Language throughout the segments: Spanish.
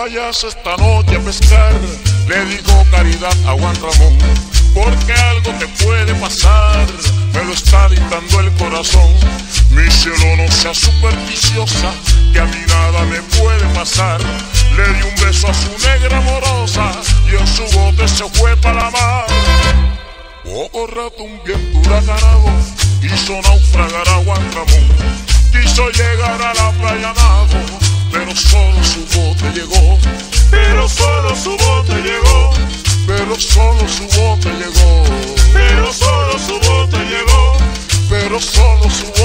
vayas esta noche a pescar, le dijo Caridad a Juan Ramón, porque algo te puede pasar, me lo está dictando el corazón. Mi cielo no sea supersticiosa, que a mí nada me puede pasar. Le di un beso a su negra amorosa y en su bote se fue para la mar. Poco rato un viento huracanado hizo naufragar a Juan Ramón. Quiso llegar a la playa Nado, pero solo llegó. Pero solo su bote llegó. Pero solo su bote llegó. Pero solo su bote llegó. Pero solo su bote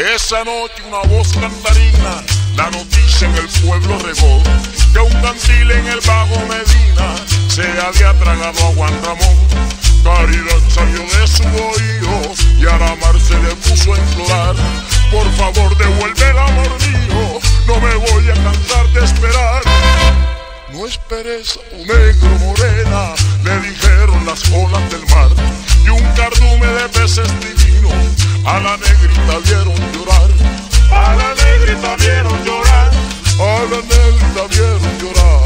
Esa noche una voz cantarina la noticia en el pueblo regó que un cantil en el vago Medina se había tragado a Juan Ramón. Caridad salió de su oído y a la mar se le puso a implorar. Por favor devuelve el amor mío, no me voy a cansar de esperar. No esperes tu negro morena, negrita vieron llorar. A la negrita vieron llorar. A la negrita vieron llorar.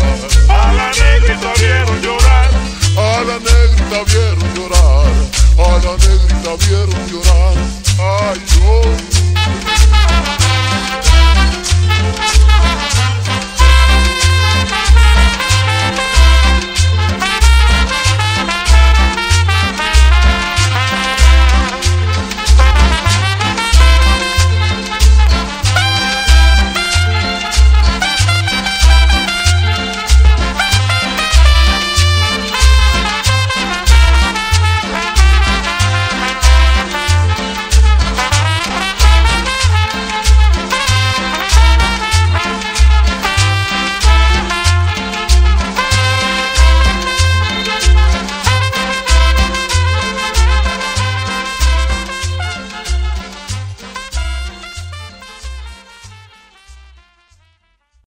A la negrita vieron llorar. A la negrita vieron